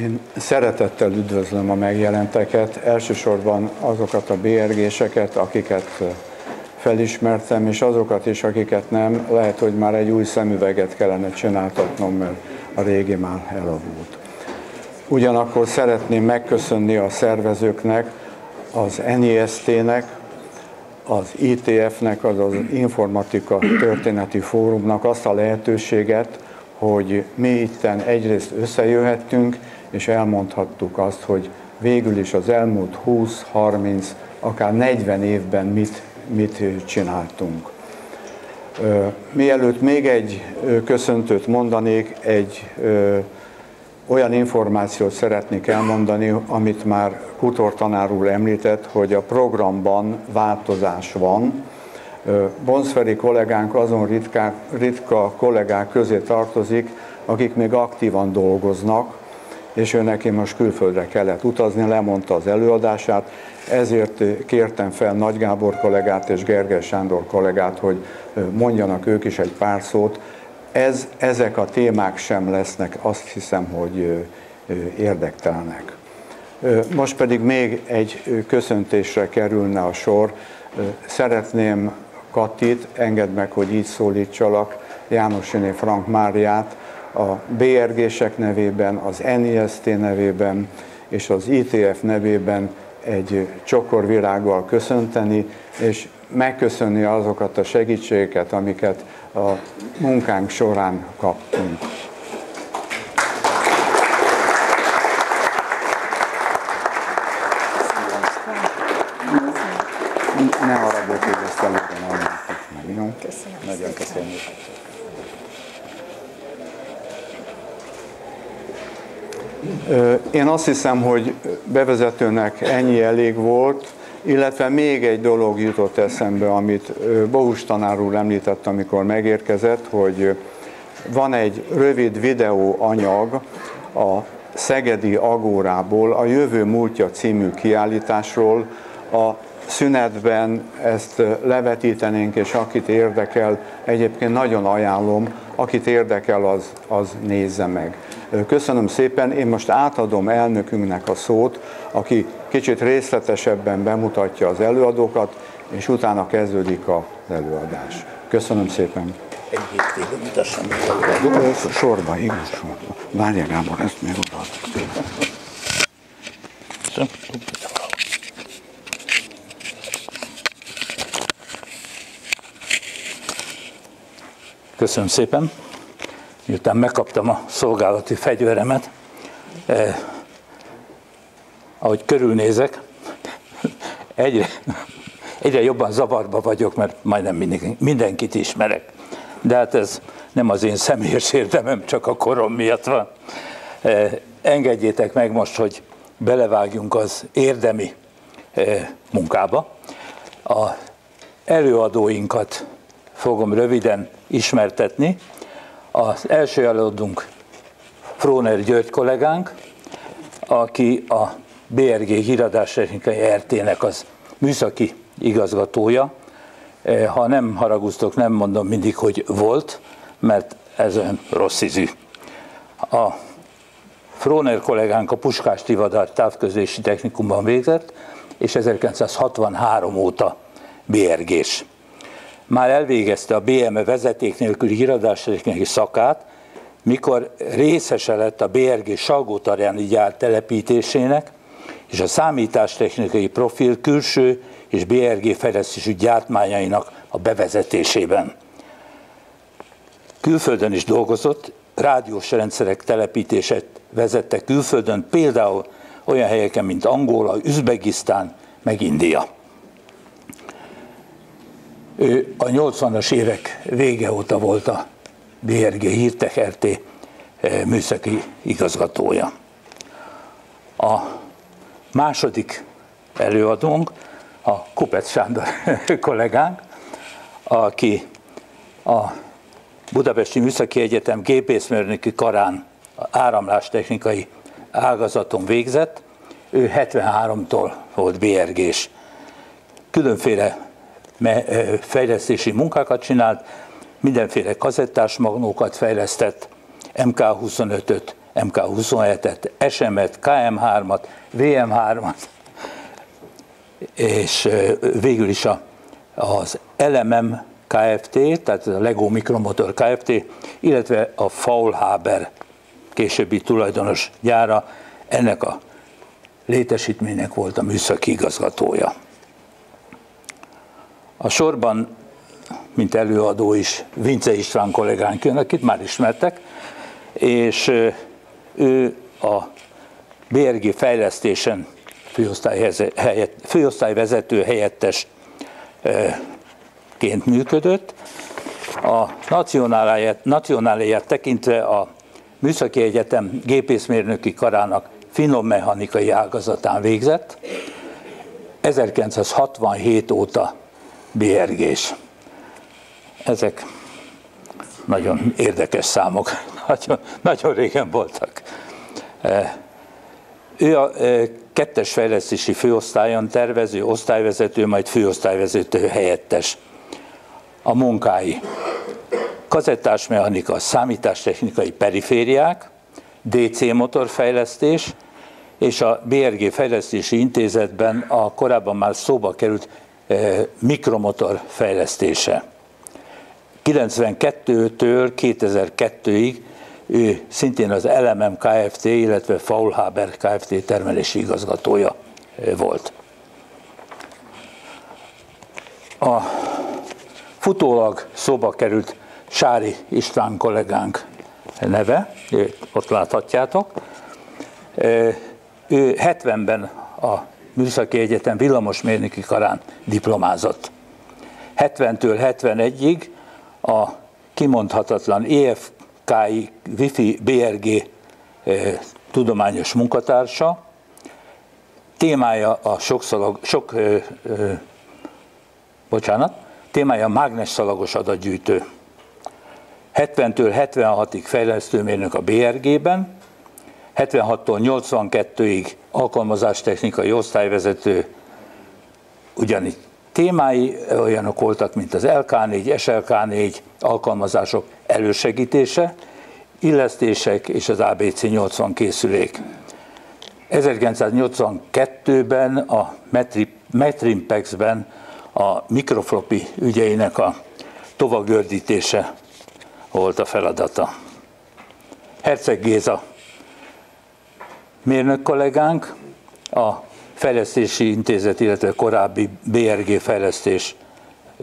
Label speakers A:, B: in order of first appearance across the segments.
A: Én szeretettel üdvözlöm a megjelenteket, elsősorban azokat a BRG-seket, akiket felismertem, és azokat is, akiket nem, lehet, hogy már egy új szemüveget kellene csináltatnom, mert a régi már elavult. Ugyanakkor szeretném megköszönni a szervezőknek, az NIST-nek, az ITF-nek, az az Informatika Történeti Fórumnak azt a lehetőséget, hogy mi itten egyrészt összejöhettünk, és elmondhattuk azt, hogy végül is az elmúlt 20-30, akár 40 évben mit, mit csináltunk. Mielőtt még egy köszöntőt mondanék, egy olyan információt szeretnék elmondani, amit már Kutor tanár úr említett, hogy a programban változás van. Bonszferi kollégánk azon ritka, ritka kollégák közé tartozik, akik még aktívan dolgoznak, és ő neki most külföldre kellett utazni, lemondta az előadását, ezért kértem fel Nagy Gábor kollégát és Gergely Sándor kollégát, hogy mondjanak ők is egy pár szót. Ez, ezek a témák sem lesznek, azt hiszem, hogy érdektelenek. Most pedig még egy köszöntésre kerülne a sor. Szeretném Katit, engedd meg, hogy így szólítsalak, Jánoséné Frank Máriát, a BRG-sek nevében, az NIST nevében és az ITF nevében egy csokorvirággal köszönteni, és megköszönni azokat a segítségeket, amiket a munkánk során kaptunk. Ne haragudj, hogy ezt előre nem meg, jó? Köszönöm. Köszönjük. Én azt hiszem, hogy bevezetőnek ennyi elég volt, illetve még egy dolog jutott eszembe, amit Bohus tanár úr említett, amikor megérkezett, hogy van egy rövid videó anyag a Szegedi Agórából, a Jövő múltja című kiállításról, a szünetben ezt levetítenénk, és akit érdekel, egyébként nagyon ajánlom, akit érdekel, az, az nézze meg. Köszönöm szépen, én most átadom elnökünknek a szót, aki kicsit részletesebben bemutatja az előadókat, és utána kezdődik az előadás. Köszönöm szépen.
B: Egy hétvégén mutassam.
A: Sorba, igen, sorba. Várja Gábor, ezt még odaadom.
B: Köszönöm szépen. Miután megkaptam a szolgálati fegyveremet, eh, ahogy körülnézek, egyre, egyre jobban zavarba vagyok, mert majdnem mindenki, mindenkit ismerek. De hát ez nem az én személyes érdemem, csak a korom miatt van. Eh, engedjétek meg most, hogy belevágjunk az érdemi eh, munkába. A előadóinkat fogom röviden ismertetni. Az első előadónk Fróner György kollégánk, aki a BRG híradástechnikai RT-nek az műszaki igazgatója. E, ha nem haraguztok, nem mondom mindig, hogy volt, mert ez olyan rossz ízű. A Fróner kollégánk a Puskás Tivadar távközlési technikumban végzett, és 1963 óta BRG-s már elvégezte a BME vezeték nélküli híradástechnikai szakát, mikor részese lett a BRG Salgótarjáni gyár telepítésének, és a számítástechnikai profil külső és BRG fejlesztésű gyártmányainak a bevezetésében. Külföldön is dolgozott, rádiós rendszerek telepítését vezette külföldön, például olyan helyeken, mint Angola, Üzbegisztán, meg India. Ő a 80-as évek vége óta volt a BRG Hírtek RT eh, műszaki igazgatója. A második előadónk a Kupec Sándor kollégánk, aki a Budapesti Műszaki Egyetem gépészmérnöki karán áramlástechnikai ágazaton végzett, ő 73-tól volt BRG-s. Különféle fejlesztési munkákat csinált, mindenféle kazettás magnókat fejlesztett, MK25-öt, MK27-et, SM-et, KM3-at, VM3-at, és végül is a, az LMM Kft., tehát a Lego Mikromotor Kft., illetve a Faulhaber későbbi tulajdonos gyára, ennek a létesítménynek volt a műszaki igazgatója. A sorban, mint előadó is, Vince István kollégánk jön, akit már ismertek, és ő a BRG fejlesztésen főosztályvezető helyettesként működött. A nacionáliát tekintve a Műszaki Egyetem gépészmérnöki karának finom mechanikai ágazatán végzett. 1967 óta BRG-s. Ezek nagyon érdekes számok, nagyon, nagyon régen voltak. Ő a kettes fejlesztési főosztályon tervező, osztályvezető, majd főosztályvezető helyettes. A munkái kazettás mechanika, számítástechnikai perifériák, DC motorfejlesztés, és a BRG Fejlesztési Intézetben a korábban már szóba került mikromotor fejlesztése. 92-től 2002-ig ő szintén az LMM Kft., illetve Faulhaber Kft. termelési igazgatója volt. A futólag szóba került Sári István kollégánk neve, ott láthatjátok. Ő 70-ben a Műszaki Egyetem villamosmérnöki karán diplomázott. 70-től 71-ig a kimondhatatlan EFKI Wi-Fi BRG tudományos munkatársa, témája a sokszalag, sok, ö, ö, bocsánat, témája mágnesszalagos adatgyűjtő. 70-től 76-ig fejlesztőmérnök a BRG-ben, 76-tól 82-ig alkalmazástechnikai osztályvezető, ugyanígy témái olyanok voltak, mint az LK4, SLK4 alkalmazások elősegítése, illesztések és az ABC 80 készülék. 1982-ben a Metrimpex-ben a mikrofloppy ügyeinek a tovagördítése volt a feladata. Herceg Géza mérnök kollégánk, a Fejlesztési Intézet, illetve korábbi BRG fejlesztés,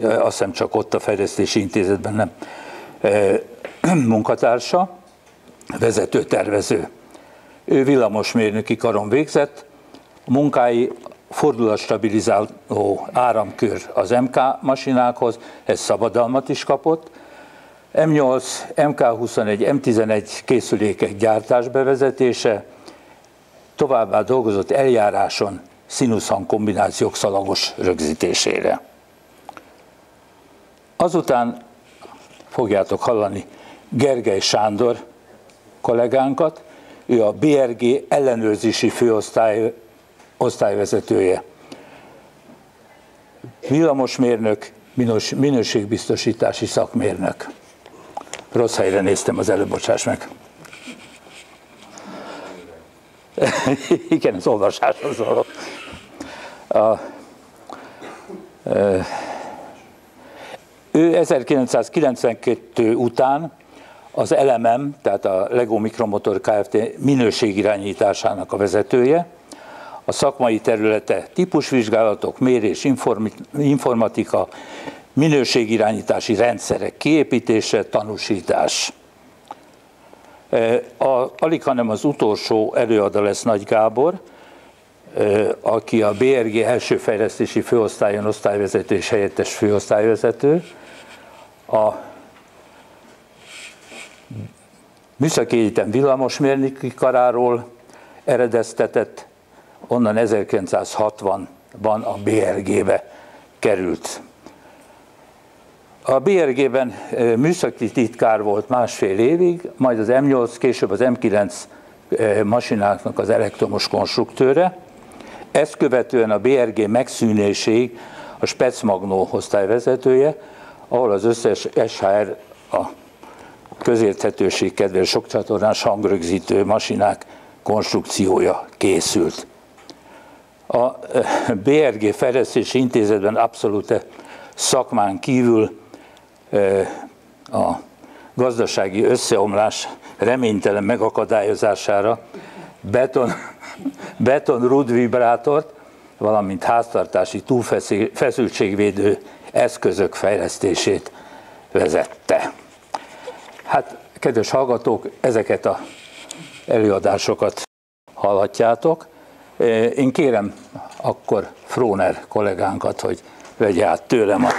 B: azt hiszem csak ott a Fejlesztési Intézetben nem, munkatársa, vezető tervező. Ő villamosmérnöki karon végzett, a munkái fordulatstabilizáló áramkör az MK masinákhoz, ez szabadalmat is kapott, M8, MK21, M11 készülékek gyártás bevezetése, továbbá dolgozott eljáráson színuszhang kombinációk szalagos rögzítésére. Azután fogjátok hallani Gergely Sándor kollégánkat, ő a BRG ellenőrzési főosztály osztályvezetője. Villamosmérnök, minőségbiztosítási szakmérnök. Rossz helyre néztem az előbb, bocsáss meg. Igen, az olvasáshoz való. A, ő 1992 után az LMM, tehát a Lego Mikromotor Kft. minőségirányításának a vezetője, a szakmai területe típusvizsgálatok, mérés, informatika, minőségirányítási rendszerek kiépítése, tanúsítás. A, alig, hanem az utolsó előadó lesz Nagy Gábor, aki a BRG első fejlesztési főosztályon osztályvezető és helyettes főosztályvezető. A Műszaki Egyetem villamosmérnöki karáról eredeztetett, onnan 1960-ban a BRG-be került. A BRG-ben műszaki titkár volt másfél évig, majd az M8, később az M9 masináknak az elektromos konstruktőre. Ezt követően a BRG megszűnéséig a Specmagnó osztályvezetője, ahol az összes SHR a közérthetőség kedvéért sok csatornás hangrögzítő masinák konstrukciója készült. A BRG Fejlesztési Intézetben abszolút szakmán kívül a gazdasági összeomlás reménytelen megakadályozására beton, beton rudvibrátort, valamint háztartási túlfeszültségvédő eszközök fejlesztését vezette. Hát, kedves hallgatók, ezeket a előadásokat hallhatjátok. Én kérem akkor Fróner kollégánkat, hogy vegye át tőlem a